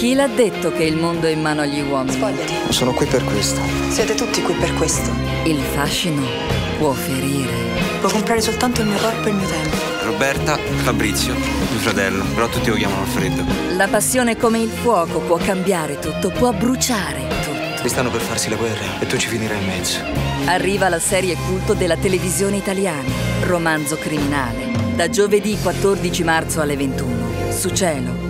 Chi l'ha detto che il mondo è in mano agli uomini? Spogliati. Sono qui per questo. Siete tutti qui per questo. Il fascino può ferire. Può comprare soltanto il mio corpo e il mio tempo. Roberta, Fabrizio, mio fratello, però tutti lo chiamano Alfredo. La passione come il fuoco può cambiare tutto, può bruciare tutto. Li stanno per farsi la guerra e tu ci finirai in mezzo. Arriva la serie culto della televisione italiana, Romanzo criminale. Da giovedì 14 marzo alle 21. Su Cielo,